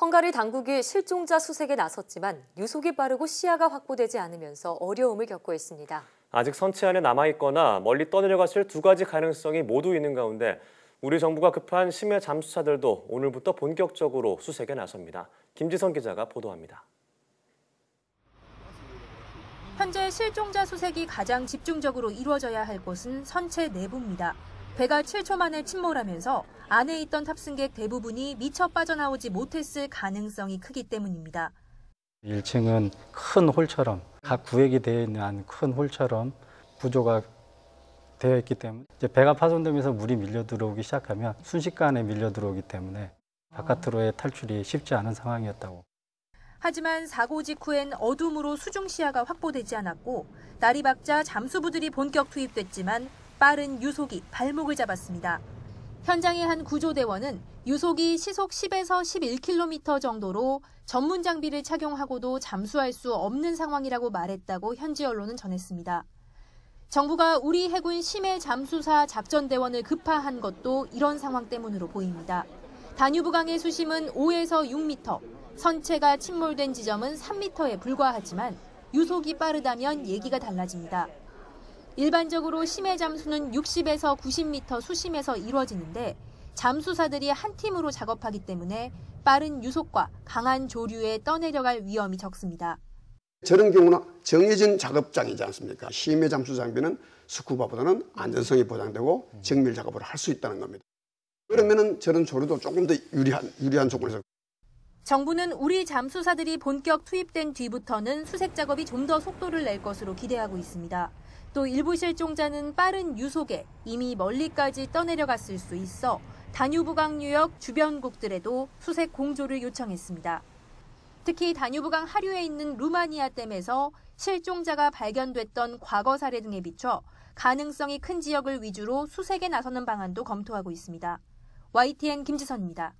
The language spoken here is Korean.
헝가리 당국이 실종자 수색에 나섰지만 유속이 빠르고 시야가 확보되지 않으면서 어려움을 겪고 있습니다. 아직 선체 안에 남아있거나 멀리 떠내려갔을 두 가지 가능성이 모두 있는 가운데 우리 정부가 급한 심해 잠수사들도 오늘부터 본격적으로 수색에 나섭니다. 김지성 기자가 보도합니다. 현재 실종자 수색이 가장 집중적으로 이루어져야 할 곳은 선체 내부입니다. 배가 7초 만에 침몰하면서 안에 있던 탑승객 대부분이 미처 빠져나오지 못했을 가능성이 크기 때문입니다. 1층은 큰 홀처럼 각 구획이 되어 있는 한 큰 홀처럼 구조가 되어 있기 때문에 배가 파손되면서 물이 밀려 들어오기 시작하면 순식간에 밀려 들어오기 때문에 바깥으로의 탈출이 쉽지 않은 상황이었다고. 하지만 사고 직후엔 어둠으로 수중 시야가 확보되지 않았고 날이 밝자 잠수부들이 본격 투입됐지만 빠른 유속이 발목을 잡았습니다. 현장의 한 구조대원은 유속이 시속 10에서 11km 정도로 전문 장비를 착용하고도 잠수할 수 없는 상황이라고 말했다고 현지 언론은 전했습니다. 정부가 우리 해군 심해 잠수사 작전대원을 급파한 것도 이런 상황 때문으로 보입니다. 다뉴브강의 수심은 5에서 6m, 선체가 침몰된 지점은 3m에 불과하지만 유속이 빠르다면 얘기가 달라집니다. 일반적으로 심해 잠수는 60에서 90m 수심에서 이루어지는데 잠수사들이 한 팀으로 작업하기 때문에 빠른 유속과 강한 조류에 떠내려갈 위험이 적습니다. 저런 경우는 정해진 작업장이지 않습니까? 심해 잠수 장비는 스쿠바보다는 안전성이 보장되고 정밀 작업을 할 수 있다는 겁니다. 그러면은 저런 조류도 조금 더 유리한 유리한 조건에서 정부는 우리 잠수사들이 본격 투입된 뒤부터는 수색 작업이 좀 더 속도를 낼 것으로 기대하고 있습니다. 또 일부 실종자는 빠른 유속에 이미 멀리까지 떠내려갔을 수 있어 다뉴브강 유역 주변국들에도 수색 공조를 요청했습니다. 특히 다뉴브강 하류에 있는 루마니아 댐에서 실종자가 발견됐던 과거 사례 등에 비춰 가능성이 큰 지역을 위주로 수색에 나서는 방안도 검토하고 있습니다. YTN 김지선입니다.